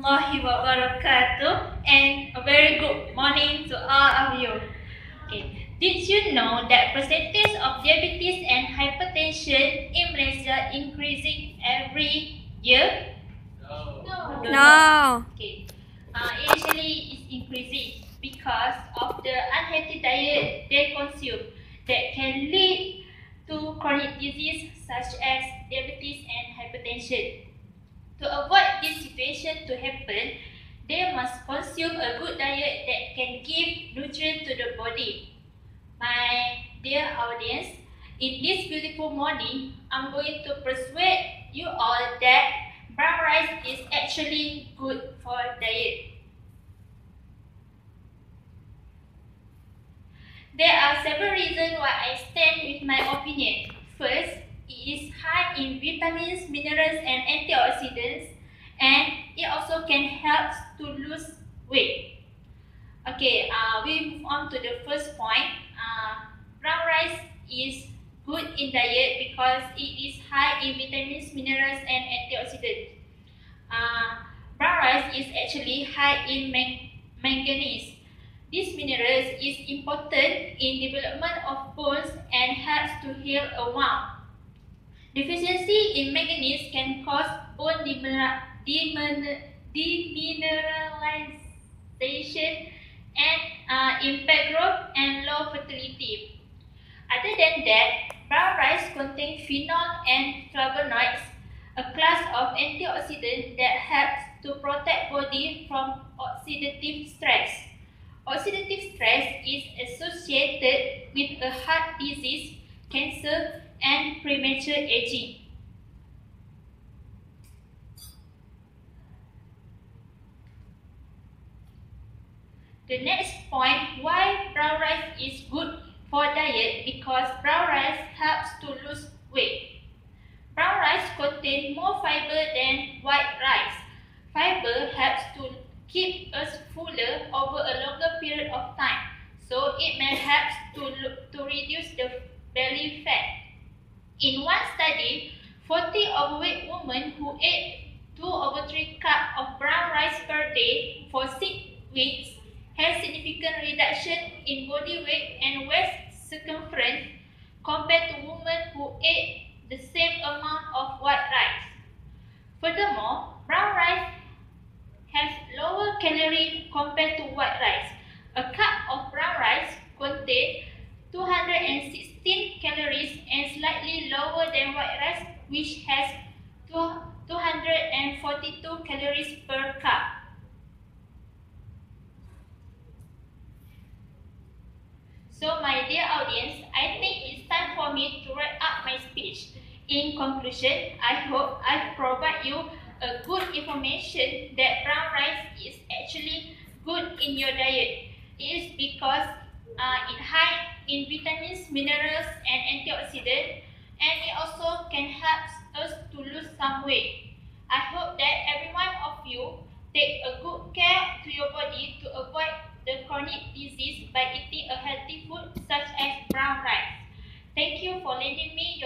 warahmatullahi wabarakatuh and a very good morning to all of you. Okay. Did you know that percentage of diabetes and hypertension in Malaysia increasing every year? No. No. No. Okay. Uh, it actually is increasing because of the unhealthy diet they consume that can lead to chronic disease such as diabetes and hypertension. To avoid this situation to happen, they must consume a good diet that can give nutrients to the body. My dear audience, in this beautiful morning, I'm going to persuade you all that brown rice is actually good for diet. There are several reasons why I stand with my opinion. First, it is in vitamins, minerals, and antioxidants, and it also can help to lose weight. Okay, uh, we move on to the first point. Uh, brown rice is good in diet because it is high in vitamins, minerals, and antioxidants. Uh, brown rice is actually high in man manganese. This mineral is important in development of bones and helps to heal a wound. Deficiency in manganese can cause bone demineralization and uh, impact growth and low fertility. Other than that, brown rice contains phenol and flavonoids, a class of antioxidants that helps to protect body from oxidative stress. Oxidative stress is associated with a heart disease, cancer, and premature aging. The next point why brown rice is good for diet because brown rice helps to lose weight. Brown rice contains more fiber than white rice. Fiber helps to keep us fuller over a longer period of time, so it may help to, to reduce the belly fat. In one study, 40 overweight women who ate 2 over 3 cups of brown rice per day for 6 weeks had significant reduction in body weight and waist circumference compared to women who ate the same amount of white rice. Furthermore, brown rice has lower calorie compared to white rice. A cup of brown rice contains 216 calories slightly lower than white rice which has 242 calories per cup. So my dear audience, I think it's time for me to wrap up my speech. In conclusion, I hope I've provided you a good information that brown rice is actually good in your diet. It is because uh, it high in vitamins, minerals, and antioxidants, take a good care to your body to avoid the chronic disease by eating a healthy food such as brown rice. Thank you for lending me